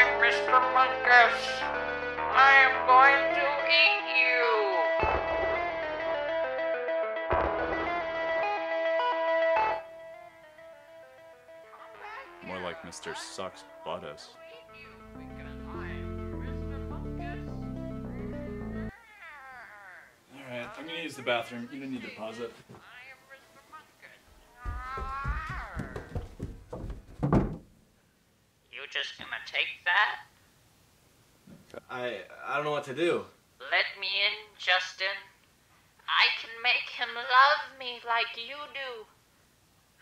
I'm Mr. Munkus. I am going to eat you. More like Mr. Sucks Buttus. Alright, I'm gonna use the bathroom. You don't need to pause it. Just gonna take that? I I don't know what to do. Let me in, Justin. I can make him love me like you do.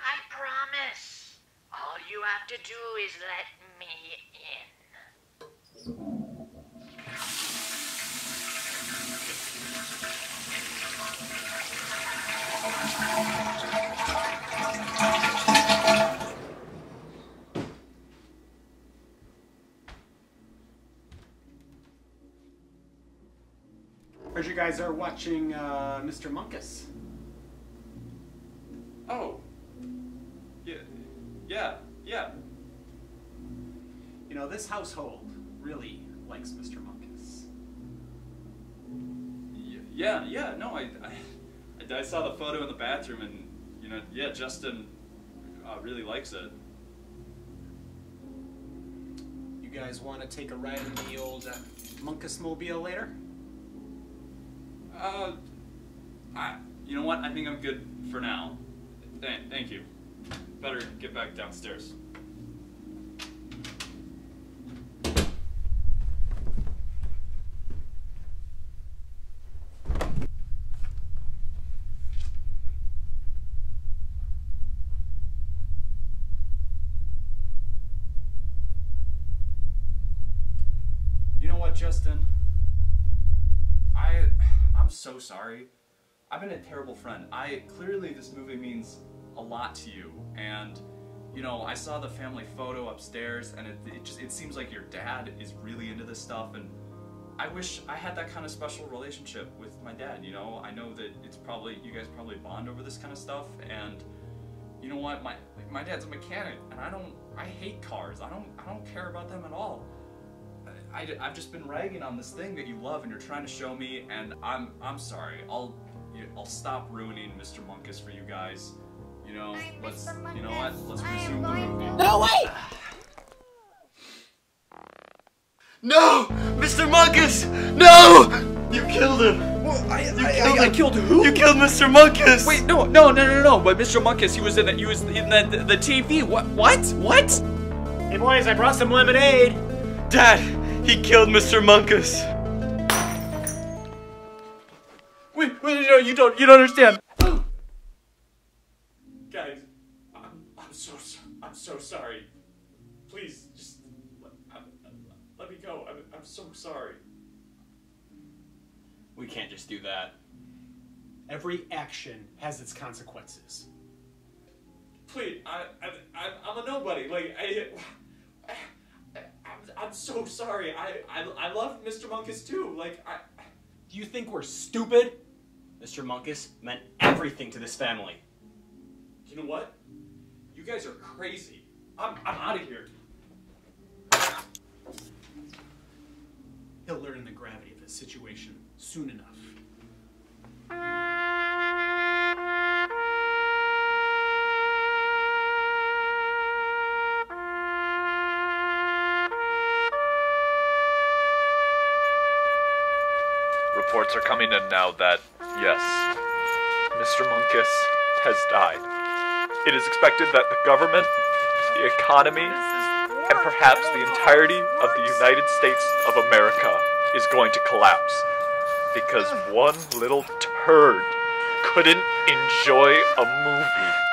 I promise. All you have to do is let me in. Heard you guys are watching uh, Mr. Munkus. Oh. Yeah. Yeah. Yeah. You know, this household really likes Mr. Munkus. Y- Yeah. Yeah. No, I, I, I saw the photo in the bathroom, and you know, yeah, Justin uh, really likes it. You guys want to take a ride in the old uh, Munkus mobile later? Uh, I, you know what? I think I'm good for now. Th- thank you. Better get back downstairs. You know what, Justin? I I'm so sorry. I've been a terrible friend. I clearly this movie means a lot to you and you know, I saw the family photo upstairs and it, it just it seems like your dad is really into this stuff and I wish I had that kind of special relationship with my dad, you know. I know that it's probably you guys probably bond over this kind of stuff and you know what? My my dad's a mechanic and I don't I hate cars. I don't I don't care about them at all. I, have just been ragging on this thing that you love and you're trying to show me, and I'm I'm sorry. I'll you, I'll stop ruining Mr. Munkus for you guys. You know, let's you know what? Let's resume the movie. No wait! No! Mr. Munkus! No! You killed him! I, You I, killed I, I killed who? You killed Mr. Munkus! Wait, no, no, no, no, no. But Mr. Munkus, he was in the, he was in the, the, the TV. What? What? What? Hey boys, I brought some lemonade. Dad, he killed Mr. Munkus. Wait, wait, no, you don't, you don't understand. Guys, I'm I'm so so- I'm so sorry. Please just let, let me go. I'm I'm so sorry. We can't just do that. Every action has its consequences. Please, I, I, I I'm a nobody. Like I, I I'm, I'm so sorry. I, I I love Mr. Munkus too. Like I. Do you think we're stupid? Mr. Munkus meant everything to this family. You know what? You guys are crazy. I'm I'm out of here. He'll learn the gravity of his situation soon enough. Reports are coming in now that, yes, Mr. Munkus has died. It is expected that the government, the economy, and perhaps the entirety of the United States of America is going to collapse because one little turd couldn't enjoy a movie.